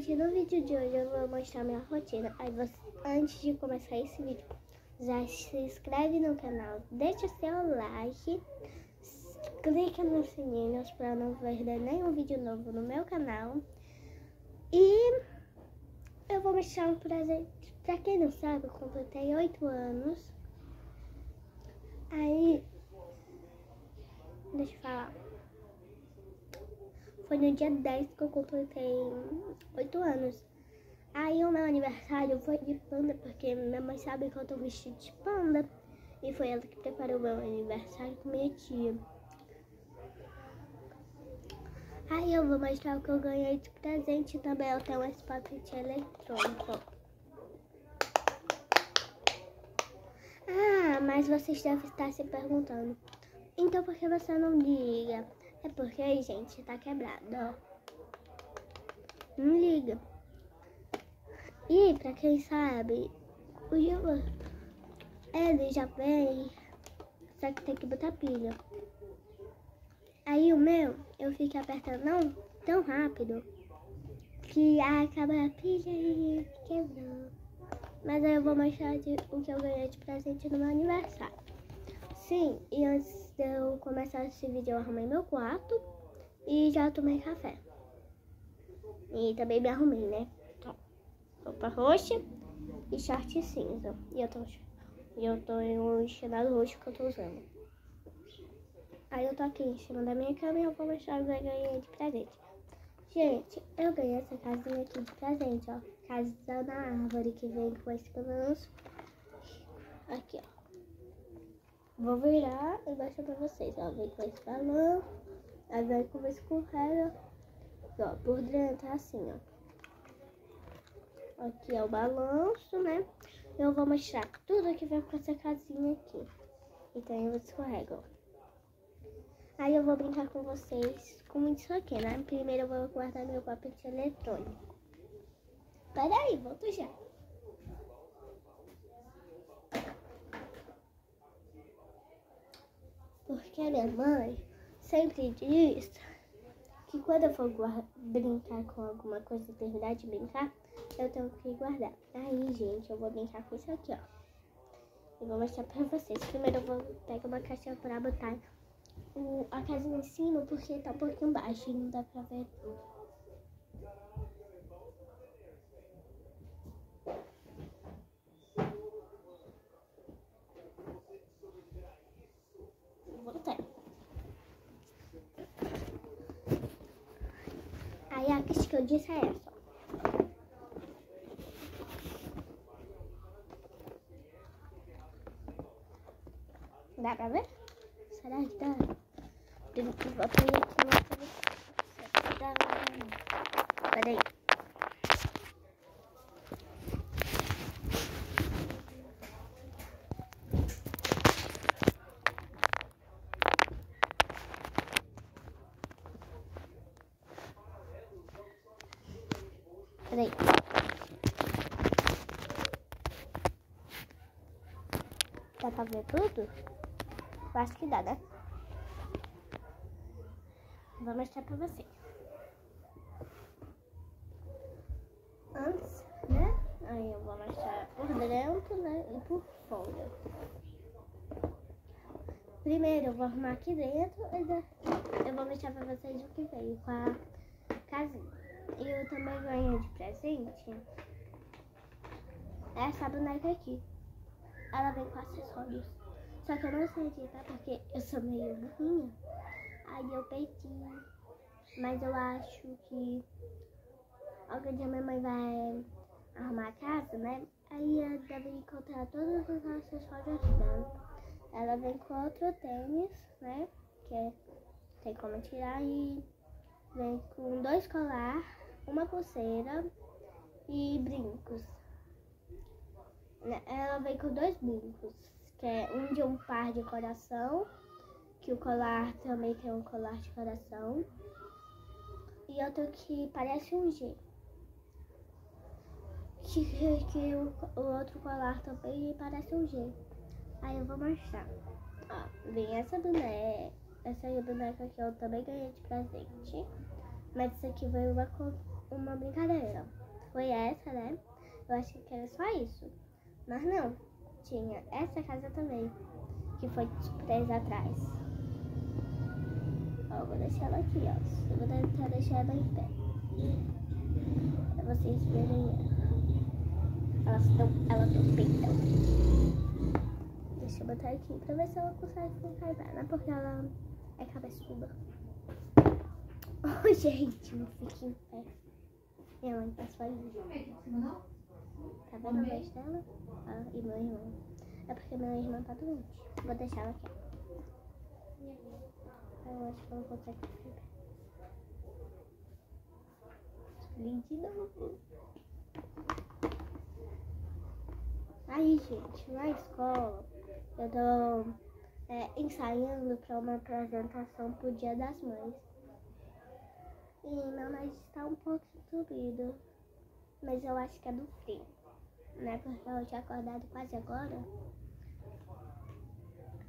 gente, no vídeo de hoje eu vou mostrar minha rotina. Aí você, antes de começar esse vídeo, já se inscreve no canal, deixa seu like, clica nos sininhos para não perder nenhum vídeo novo no meu canal. E eu vou mostrar um presente. Pra quem não sabe, eu completei 8 anos. Aí, deixa eu falar. Foi no dia 10 que eu completei 8 anos. Aí o meu aniversário foi de panda, porque minha mãe sabe que eu tô vestido de panda. E foi ela que preparou o meu aniversário com minha tia. Aí eu vou mostrar o que eu ganhei de presente também. Eu tenho um papete eletrônico. Ah, mas vocês devem estar se perguntando. Então por que você não liga? É porque, gente, tá quebrado, ó. Não liga. E pra quem sabe, o jogo ele já vem, só que tem que botar pilha. Aí o meu, eu fico apertando não tão rápido que acaba a pilha e quebrou. Mas aí eu vou mostrar de, o que eu ganhei de presente no meu aniversário. Sim, e antes de eu começar esse vídeo, eu arrumei meu quarto e já tomei café. E também me arrumei, né? Roupa roxa e short cinza. E eu tô, eu tô em um chinelo roxo que eu tô usando. Aí eu tô aqui em cima da minha cama e eu vou mostrar o que eu ganhei de presente. Gente, eu ganhei essa casinha aqui de presente, ó. Casa na árvore que vem com esse balanço. Aqui, ó. Vou virar e mostrar pra vocês. Ó, vem com esse balão. Aí vem com esse escorrega. Ó, por dentro é assim, ó. Aqui é o balanço, né? Eu vou mostrar tudo que vem com essa casinha aqui. E tem o escorrega, ó. Aí eu vou brincar com vocês com isso aqui, né? Primeiro eu vou guardar meu papel eletrônico. Peraí, volto já. Porque a minha mãe sempre diz que quando eu for brincar com alguma coisa, terminar de brincar, eu tenho que guardar. Aí, gente, eu vou brincar com isso aqui, ó. Eu vou mostrar pra vocês. Primeiro eu vou pegar uma caixa pra botar o, a casinha em cima, porque tá um pouquinho baixo e não dá pra ver tudo. Aí a que eu disse é essa. Dá pra ver? Será que dá? Tenho que botar aqui. Peraí. Peraí. Dá pra ver tudo? Eu acho que dá, né? Vou mostrar pra vocês. Antes, né? Aí eu vou mostrar por dentro, né? E por fora. Primeiro eu vou arrumar aqui dentro e eu vou mostrar pra vocês o que veio com a casinha. Eu também ganhei de presente essa boneca aqui. Ela vem com acessórios. Só que eu não sei editar porque eu sou meio burrinha. Aí eu perdi. Mas eu acho que algum dia minha mãe vai arrumar a casa, né? Aí ela deve encontrar todos os acessórios dela. Ela vem com outro tênis, né? Que é, tem como tirar e vem com dois colar uma pulseira e brincos. Né, ela vem com dois brincos, que é um de um par de coração, que o colar também tem um colar de coração, e outro que parece um G. Que, que o, o outro colar também parece um G. Aí eu vou mostrar. Ó, vem essa boneca, essa boneca que eu também ganhei de presente. Mas isso aqui veio uma uma brincadeira. Foi essa, né? Eu achei que era só isso. Mas não. Tinha essa casa também. Que foi surpresa atrás. Ó, vou deixar ela aqui, ó. Eu vou tentar deixar ela em pé. Pra vocês verem ela. Elas estão. Elas peitão. Deixa eu botar aqui pra ver se ela consegue ficar em pé, né? Porque ela é cabeçuda. Oh, gente, não fique em pé. Minha mãe passou aí. Tá vendo o beijo dela? Ah, e meu irmão. É porque meu irmão tá doente. Vou deixar ela aqui. Eu acho que eu não consigo ficar em pé. Li de novo. Aí, gente, na escola, eu tô é, ensaiando para uma apresentação pro Dia das Mães. E meu está um pouco entupido, mas eu acho que é do frio, né? Porque eu tinha acordado quase agora.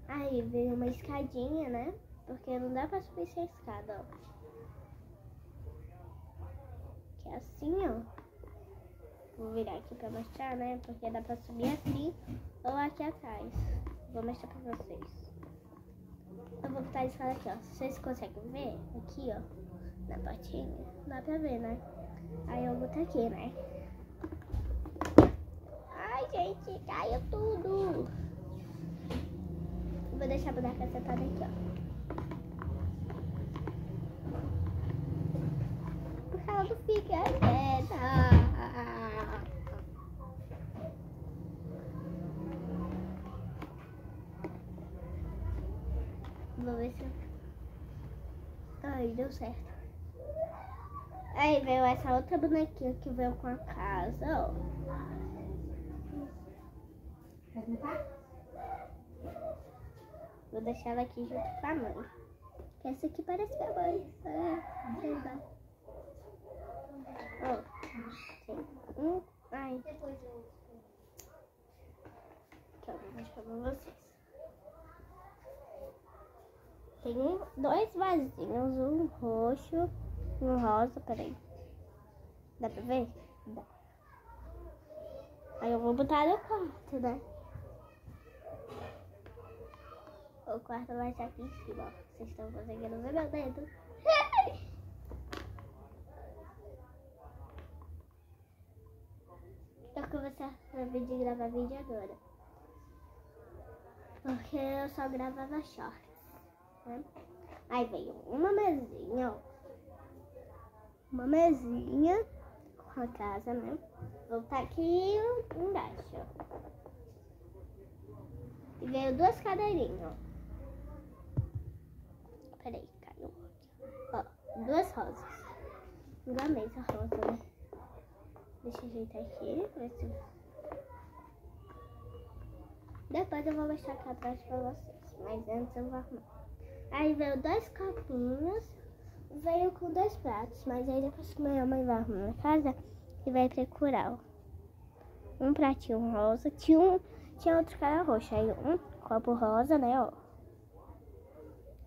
Aí veio uma escadinha, né? Porque não dá pra subir essa escada, ó. Que é assim, ó. Vou virar aqui pra mostrar, né? Porque dá pra subir assim ou aqui atrás. Vou mostrar pra vocês. Eu vou botar a escada aqui, ó. Vocês conseguem ver? Aqui, ó. Na patinha. Dá pra ver, né? Aí eu boto aqui, né? Ai, gente, caiu tudo. Vou deixar a boneca sentada aqui, ó. Porque ela não fica quieta. Vou ver se... Ai, deu certo. Aí veio essa outra bonequinha que veio com a casa, ó. Tentar? Vou deixar ela aqui junto com a mãe. Essa aqui parece que é a mãe. É. Ó, tem um... Ai, ó, vou mostrar pra vocês. Tem dois vasinhos, um roxo um rosa, peraí. Dá pra ver? Dá. Aí eu vou botar no quarto, né? O quarto vai estar aqui em cima, ó. Vocês estão conseguindo ver meu dedo? Eu comecei a vídeo gravar vídeo agora. Porque eu só gravava shorts. Né? Aí veio uma mesinha, ó. Uma mesinha com a casa, né? Vou botar aqui embaixo. E veio duas cadeirinhas, ó. Peraí, caiu. Ó, duas rosas. Igual a mesa rosa, né? Deixa eu ajeitar aqui, ver se... Depois eu vou mostrar aqui atrás pra vocês. Mas antes eu vou arrumar. Aí veio dois copinhos. Veio com dois pratos. Mas aí depois que minha mãe vai arrumar a casa, e vai procurar. Um pratinho rosa. Tinha, um, tinha outro cara roxo. Aí um copo rosa, né, ó.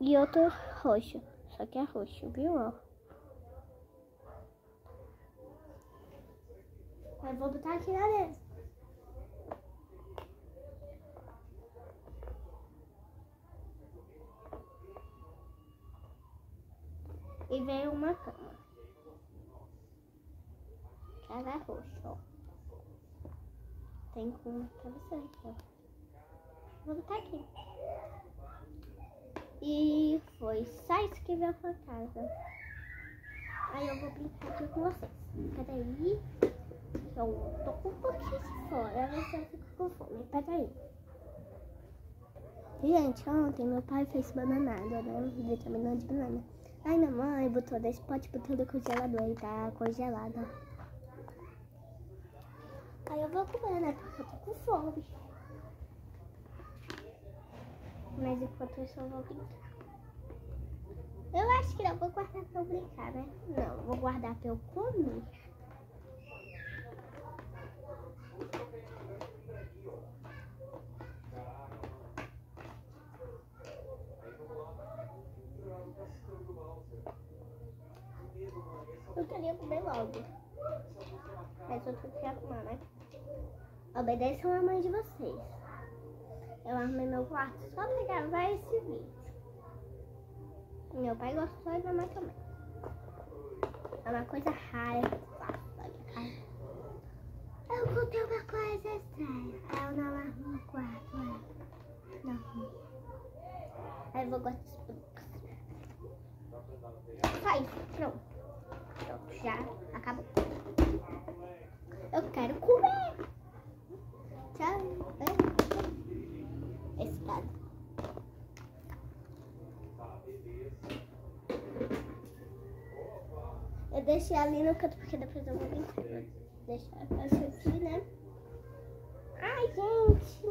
E outro roxo. Só que é roxo, viu, ó. Eu vou botar aqui na mesa. E veio uma cama. Casa roxa, ó. Tem com travesseiro aqui, ó. Vou botar aqui. E foi só isso que veio pra casa. Aí eu vou brincar aqui com vocês. Peraí. Eu tô com um pouquinho de fora, ver se eu com fome. Peraí. Gente, ontem meu pai fez bananada, né? Vitamina de banana. Aí minha mãe botou desse pote, botou no congelador e tá congelado. Aí eu vou comer, né? Porque eu tô com fome. Mas enquanto isso eu vou brincar. Eu acho que não vou guardar pra eu brincar, né? Não, vou guardar pra eu comer. Eu queria comer logo. Mas eu tenho que arrumar, né? Obedeçam a mãe de vocês. Eu arrumei meu quarto só pra gravar esse vídeo. Meu pai gostou e minha mãe também. É uma coisa rara que eu faço minha casa. Eu contei uma coisa estranha. Eu não arrumo o quarto. né? Não. Aí eu vou gostar isso. Pronto. Já acabou. Eu quero comer. Tchau. Esse cara. Eu deixei ali no canto porque depois eu vou brincar. Deixar pra assistir, né? Ai, gente.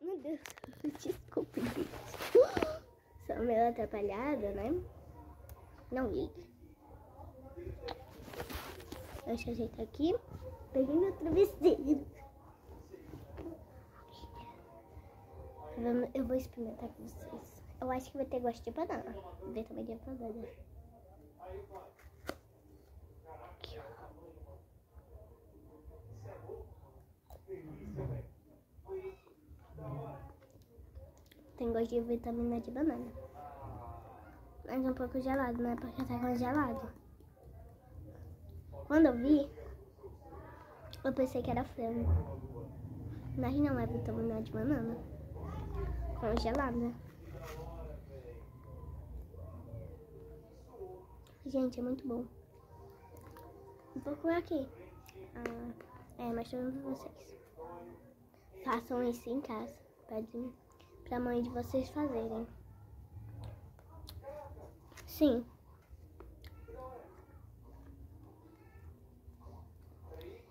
Meu Deus. Desculpe, gente. Sou meio atrapalhada, né? Não ligue. Deixa eu ajeitar aqui. Peguei meu travesseiro. Eu vou experimentar com vocês. Eu acho que vai ter gosto de banana. Vou também de banana. Aqui. Tem gosto de vitamina de banana. Mas um pouco gelado, né? Porque tá congelado. Quando eu vi, eu pensei que era frango. Mas não é vitamina de banana. Congelada. Gente, é muito bom. Vou comer aqui. Ah, é, mostrando pra vocês. Façam isso em casa. Pedem pra mãe de vocês fazerem. Sim.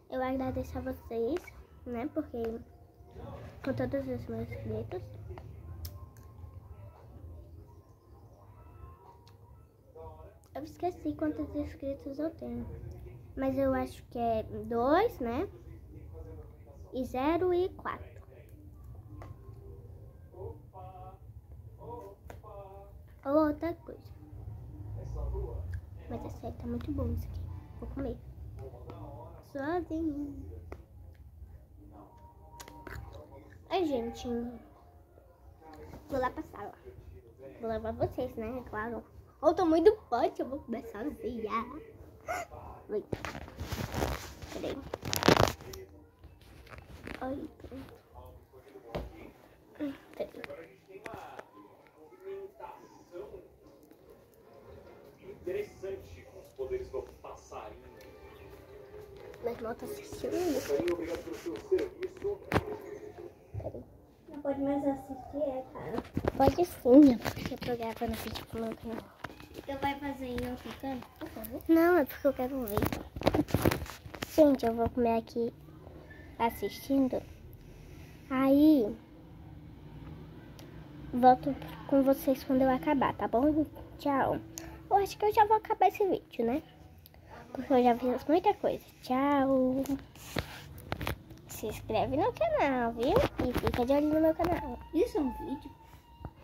Eu agradeço a vocês, né? Porque com todos os meus inscritos. Eu esqueci quantos inscritos eu tenho. Mas eu acho que é dois, né? E zero e quatro. Ou outra coisa. Mas é sério, tá muito bom isso aqui. Vou comer. Sozinho. Ai, gente. Vou lá pra sala. Vou levar vocês, né? É claro. Ou tô muito forte, eu vou comer sozinha. Vem. Peraí. Ai, pronto. Hum, Peraí. Interessante com os poderes do passarinho. Meu irmão tá assistindo. Peraí. Não pode mais assistir, é, cara. Pode sim, é porque eu tô gravando vídeo pro meu canal. Então vai fazer canto, por favor. Não, é porque eu quero ver. Gente, eu vou comer aqui assistindo. Aí, volto com vocês quando eu acabar, tá bom? Tchau. Eu acho que eu já vou acabar esse vídeo, né? Porque eu já fiz muita coisa. Tchau. Se inscreve no canal, viu? E fica de olho no meu canal. Isso é um vídeo?